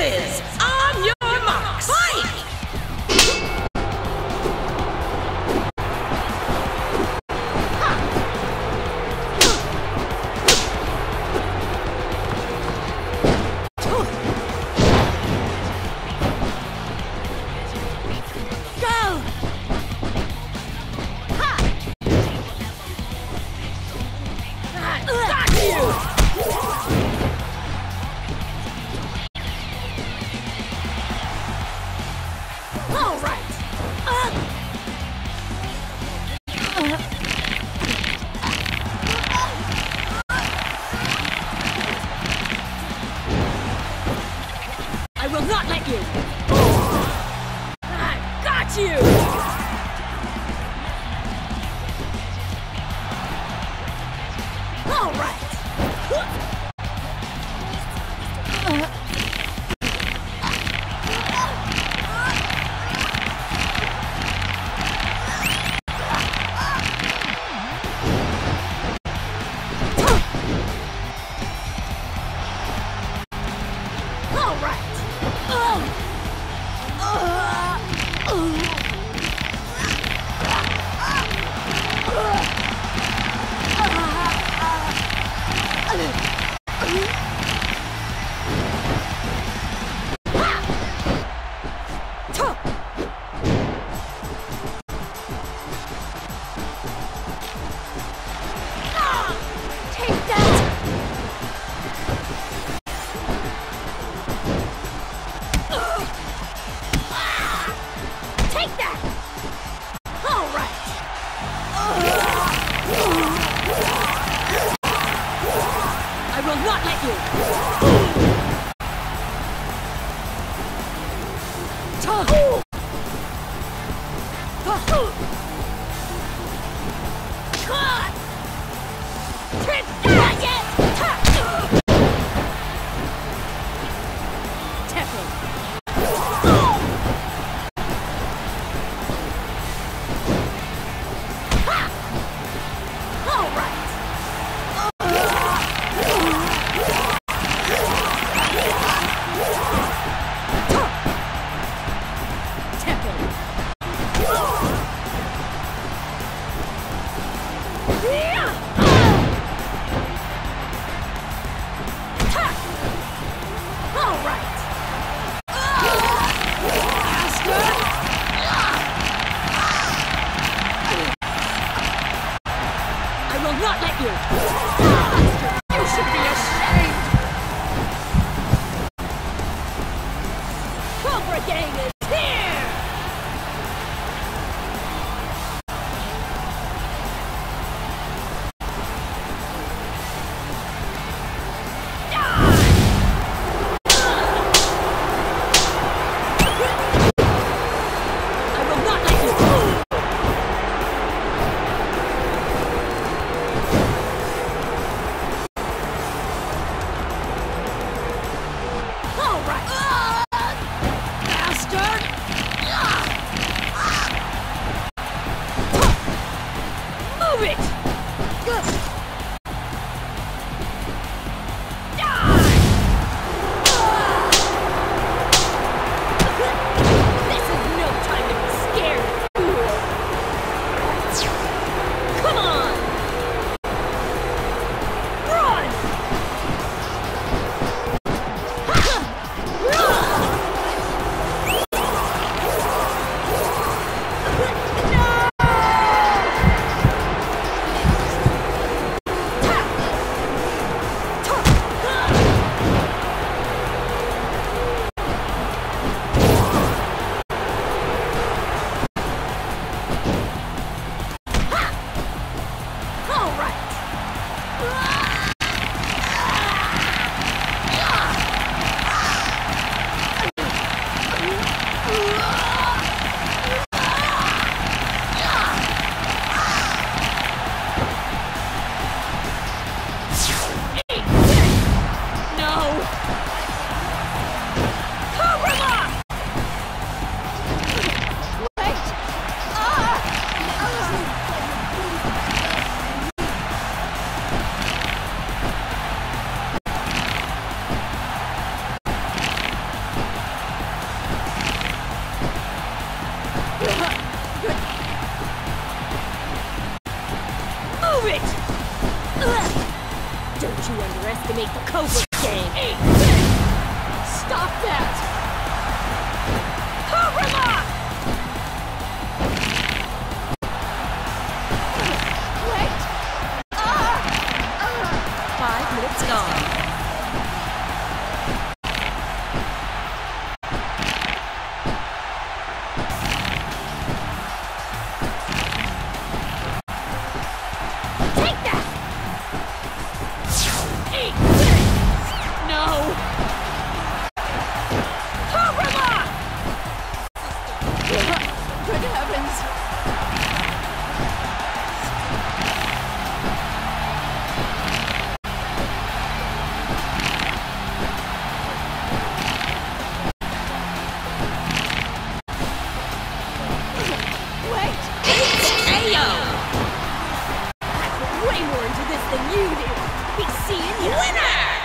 Aces! All right. Take not Cobra game. Eat this! Stop that! Cobra Lock! Wait! Ah! Ah! Five minutes gone. than you do. Winner!